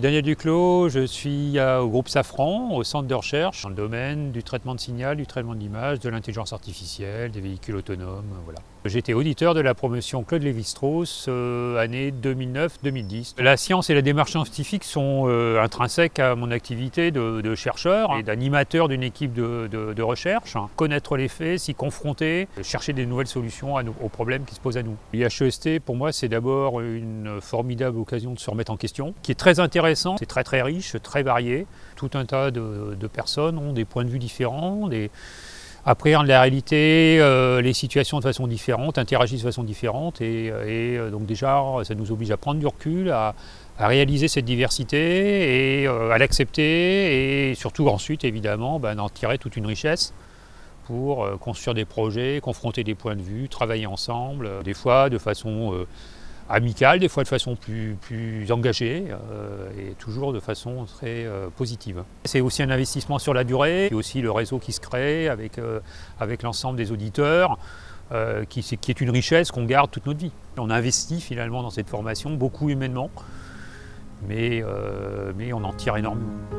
Daniel Duclos, je suis au groupe Safran, au centre de recherche, dans le domaine du traitement de signal, du traitement d'image, de l'intelligence artificielle, des véhicules autonomes. Voilà. J'étais auditeur de la promotion Claude Lévi-Strauss, euh, année 2009-2010. La science et la démarche scientifique sont euh, intrinsèques à mon activité de, chercheur et d'animateur d'une équipe de, recherche. Connaître les faits, s'y confronter, chercher des nouvelles solutions aux problèmes qui se posent à nous. L'IHEST, pour moi, c'est d'abord une formidable occasion de se remettre en question, qui est très c'est très très riche, très varié. Tout un tas de, personnes ont des points de vue différents, appréhendent la réalité, euh, les situations de façon différente, interagissent de façon différente. Et, euh, donc déjà, ça nous oblige à prendre du recul, à, réaliser cette diversité et euh, à l'accepter. Et surtout ensuite, évidemment, ben, d'en tirer toute une richesse pour construire des projets, confronter des points de vue, travailler ensemble, des fois de façon amicale, des fois de façon plus, engagée euh, et toujours de façon très euh, positive. C'est aussi un investissement sur la durée, et aussi le réseau qui se crée avec, euh, l'ensemble des auditeurs, qui, qui, est une richesse qu'on garde toute notre vie. On investit finalement dans cette formation, beaucoup humainement, mais, mais on en tire énormément.